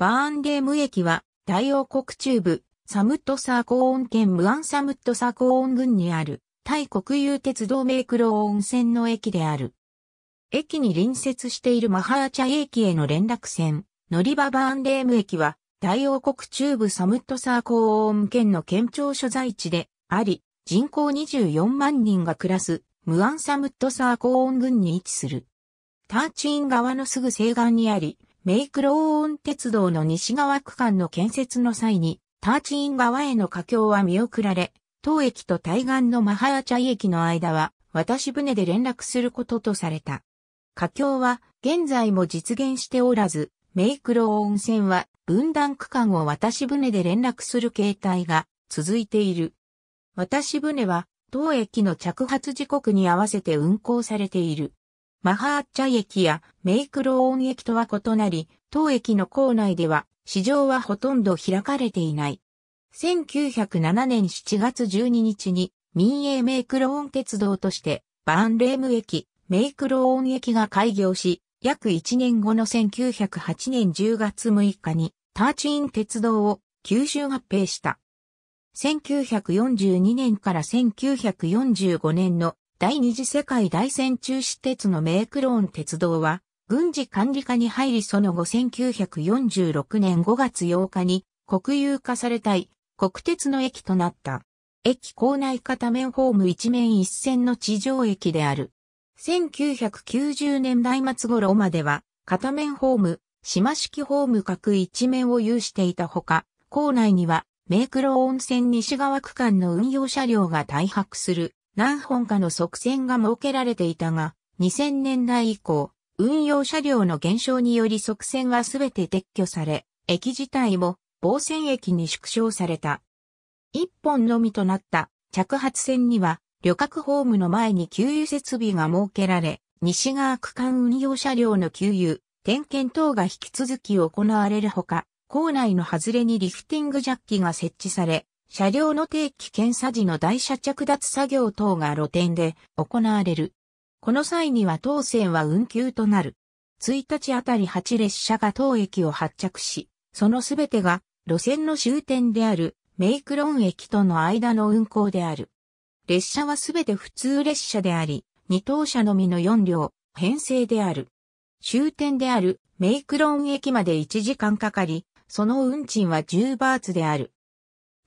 バーンレーム駅は大王国中部サムットサーコーン県ムアンサムットサーコーン郡にあるタイ国有鉄道メイクロー温泉の駅である。駅に隣接しているマハーチャ駅への連絡線、乗り場バーンレーム駅は大王国中部サムットサーコーン県の県庁所在地であり、人口24万人が暮らすムアンサムットサーコーン郡に位置する。ターチーン川のすぐ西岸にあり、メイクローン鉄道の西側区間の建設の際に、ターチーン川への架橋は見送られ、当駅と対岸のマハーチャイ駅の間は、渡し船で連絡することとされた。架橋は現在も実現しておらず、メイクロー温泉は分断区間を渡し船で連絡する形態が続いている。渡し船は当駅の着発時刻に合わせて運行されている。マハーチャ駅やメイクローン駅とは異なり、当駅の構内では市場はほとんど開かれていない。1907年7月12日に民営メイクローン鉄道としてバーンレーム駅、メイクローン駅が開業し、約1年後の1908年10月6日にターチーン鉄道を吸収合併した。1942年から1945年の第二次世界大戦中止鉄のメイクローン鉄道は軍事管理下に入りその後1946年5月8日に国有化されたい国鉄の駅となった。駅構内片面ホーム一面一線の地上駅である。1990年代末頃までは片面ホーム、島式ホーム各一面を有していたほか、構内にはメイクロー温泉西側区間の運用車両が大泊する何本かの側線が設けられていたが、2000年代以降、運用車両の減少により側線はすべて撤去され、駅自体も防線駅に縮小された。一本のみとなった着発線には旅客ホームの前に給油設備が設けられ、西側区間運用車両の給油、点検等が引き続き行われるほか、構内の外れにリフティングジャッキが設置され、車両の定期検査時の台車着脱作業等が露店で行われる。この際には当線は運休となる。1日あたり8列車が当駅を発着し、そのすべてが路線の終点であるメイクロン駅との間の運行である。列車はすべて普通列車であり、二等車のみの4両、編成である。終点であるメイクロン駅まで1時間かかり、その運賃は10バーツである。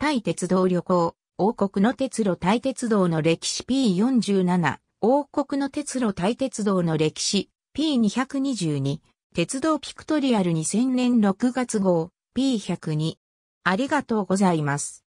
タイ鉄道旅行、王国の鉄路タイ鉄道の歴史。P47 王国の鉄路タイ鉄道の歴史。P222 鉄道ピクトリアル2000年6月号。P102 ありがとうございます。